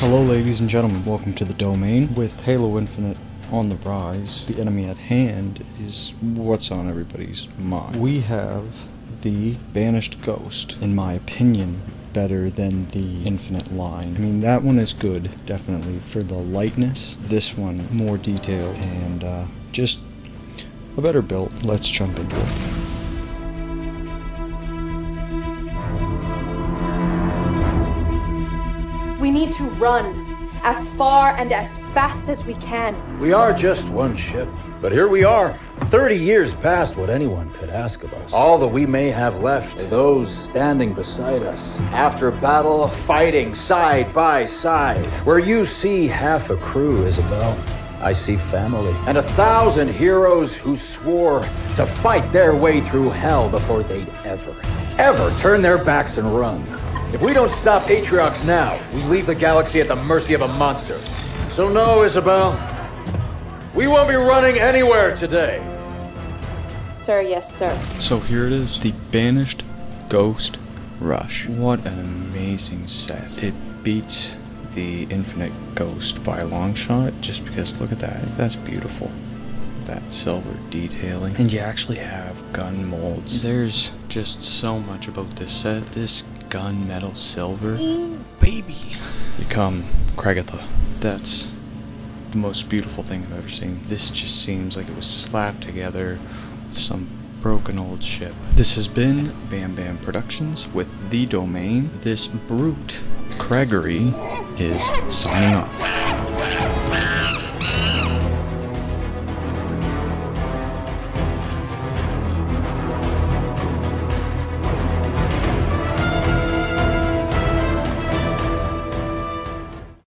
Hello, ladies and gentlemen. Welcome to the domain. With Halo Infinite on the rise, the enemy at hand is what's on everybody's mind. We have the Banished Ghost, in my opinion, better than the Infinite line. I mean, that one is good, definitely, for the lightness. This one, more detail and uh, just a better build. Let's jump into it. We need to run as far and as fast as we can. We are just one ship, but here we are. 30 years past what anyone could ask of us. All that we may have left, those standing beside us. After battle, fighting side by side. Where you see half a crew, Isabel, I see family. And a thousand heroes who swore to fight their way through hell before they'd ever, ever turn their backs and run. If we don't stop Atriox now, we leave the galaxy at the mercy of a monster. So no, Isabel. We won't be running anywhere today. Sir, yes, sir. So here it is, the Banished Ghost Rush. What an amazing set. It beats the Infinite Ghost by a long shot, just because look at that. That's beautiful. That silver detailing. And you actually have gun molds. There's just so much about this set. This gunmetal silver. Mm. baby! Become Kragatha. That's the most beautiful thing I've ever seen. This just seems like it was slapped together with some broken old ship. This has been Bam Bam Productions with The Domain. This brute, Gregory, is signing off.